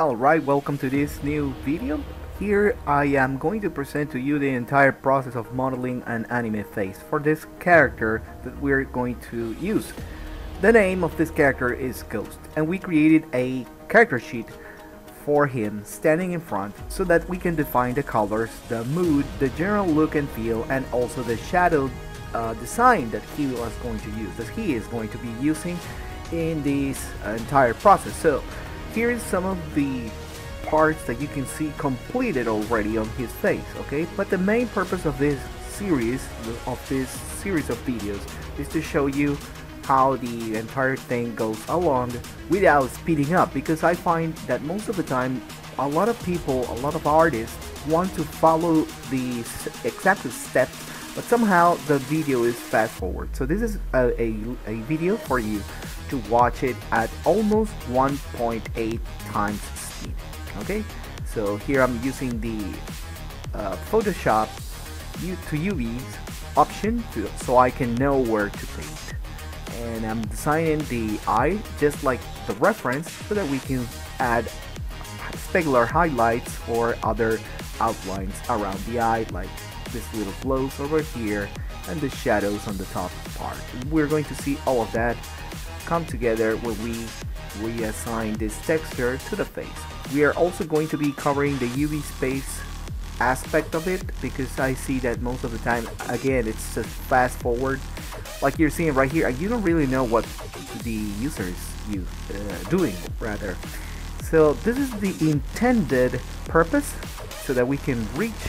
Alright, welcome to this new video. Here I am going to present to you the entire process of modeling an anime face for this character that we're going to use. The name of this character is Ghost and we created a character sheet for him standing in front so that we can define the colors, the mood, the general look and feel and also the shadow uh, design that he was going to use, that he is going to be using in this entire process. So here is some of the parts that you can see completed already on his face, okay? But the main purpose of this series, of this series of videos, is to show you how the entire thing goes along without speeding up because I find that most of the time a lot of people, a lot of artists want to follow the exact steps but somehow the video is fast forward. So this is a, a, a video for you to watch it at almost 1.8 times speed okay so here I'm using the uh, Photoshop to UVs option to, so I can know where to paint and I'm designing the eye just like the reference so that we can add specular highlights or other outlines around the eye like this little glows over here and the shadows on the top part. We're going to see all of that come together when we reassign this texture to the face. We are also going to be covering the UV space aspect of it because I see that most of the time again it's just fast forward. Like you're seeing right here you don't really know what the user is you, uh, doing rather. So this is the intended purpose so that we can reach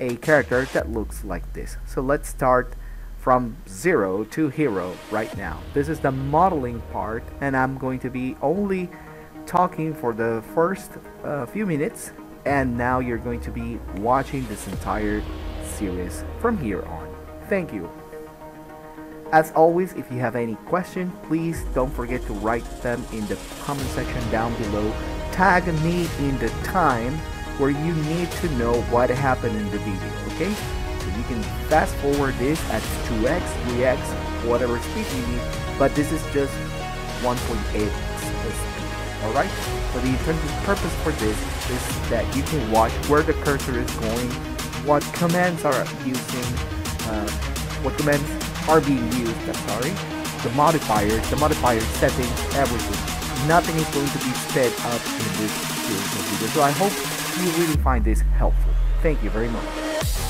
a character that looks like this. So let's start from zero to hero right now. This is the modeling part and I'm going to be only talking for the first uh, few minutes and now you're going to be watching this entire series from here on. Thank you. As always, if you have any question, please don't forget to write them in the comment section down below. Tag me in the time where you need to know what happened in the video, okay? Can fast forward this at 2x, 3x, whatever speed you need, but this is just 1.8 speed. Alright? So the intended purpose for this is that you can watch where the cursor is going, what commands are using, uh, what commands are being used, I'm sorry, the modifiers, the modifier settings, everything. Nothing is going to be sped up in this of. So I hope you really find this helpful. Thank you very much.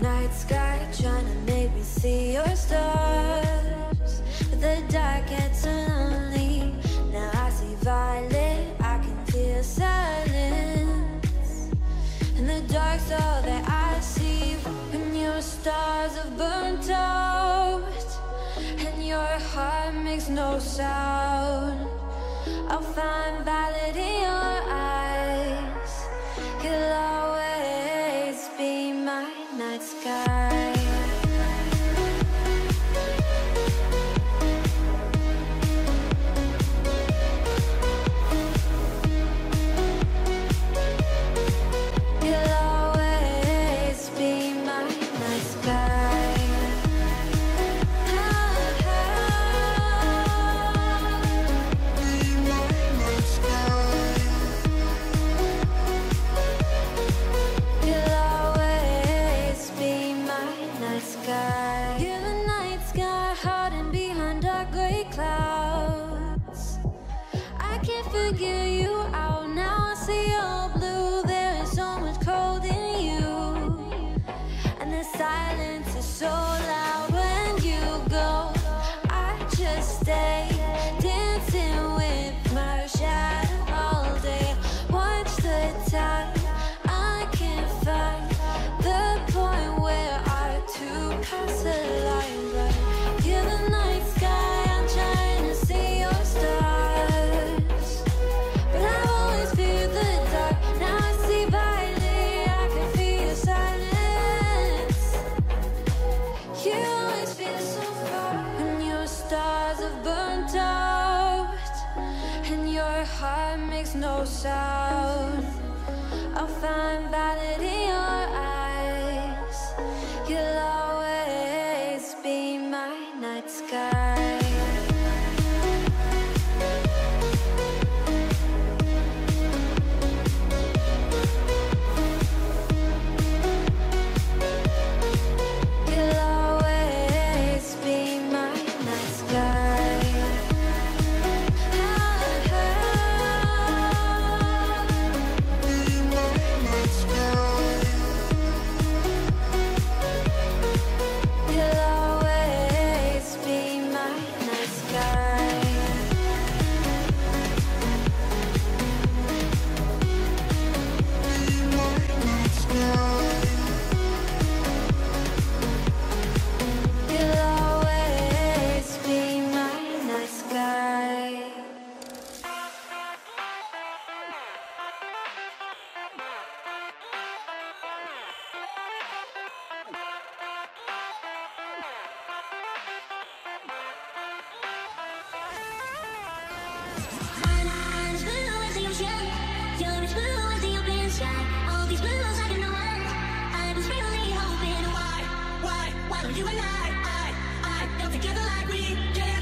Night sky trying to make me see your stars. The dark gets lonely Now I see violet, I can feel silence. And the dark's all that I see When your stars have burnt out And your heart makes no sound. I'll find valid side you and I, I, I, come together like we can.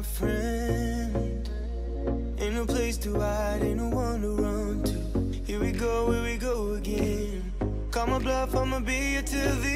In friend. Ain't no place to hide, ain't no one to run to. Here we go, here we go again. Call my bluff, I'ma be here till the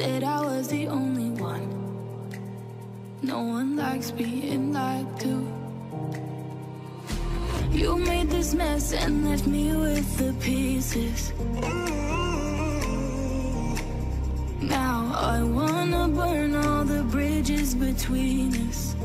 Said I was the only one. No one likes being lied to. You made this mess and left me with the pieces. Now I wanna burn all the bridges between us.